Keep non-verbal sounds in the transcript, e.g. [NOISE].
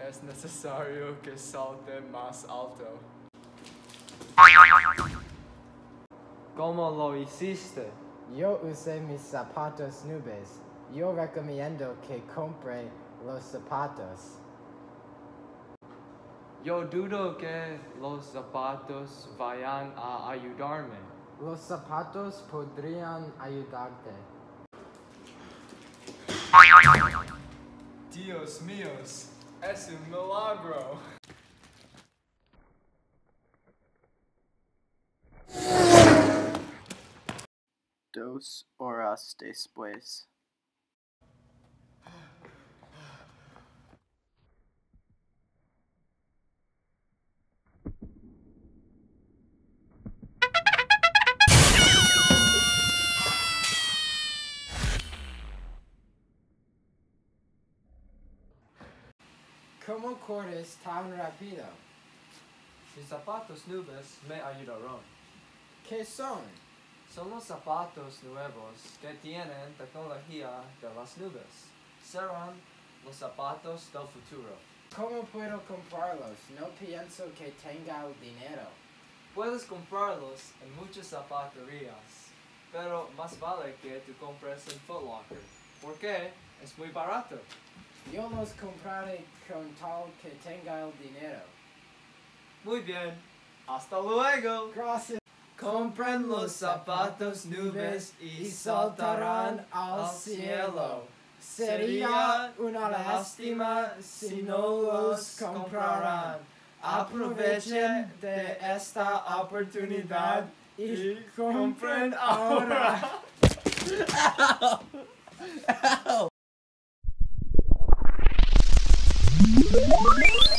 es necesario que salte más alto. ¿Cómo lo hiciste? Yo usé mis zapatos nubes. Yo recomiendo que compre los zapatos. Yo dudo que los zapatos vayan a ayudarme. Los zapatos podrían ayudarte. Dios míos, es un milagro. Dos horas después. ¿Cómo corres tan rápido? Mis zapatos nubes me ayudaron. ¿Qué son? Son los zapatos nuevos que tienen tecnología de las nubes. Serán los zapatos del futuro. ¿Cómo puedo comprarlos? No pienso que tenga el dinero. Puedes comprarlos en muchas zapaterías, pero más vale que tú compres en Foot Locker, porque es muy barato. Yo los compraré con tal que tenga el dinero. Muy bien, hasta luego. Gracias. Compren los zapatos nubes y saltarán al cielo. Sería una lástima si no los compraran. Aprovechen de esta oportunidad y compren ahora. ahora. [LAUGHS] Thank you.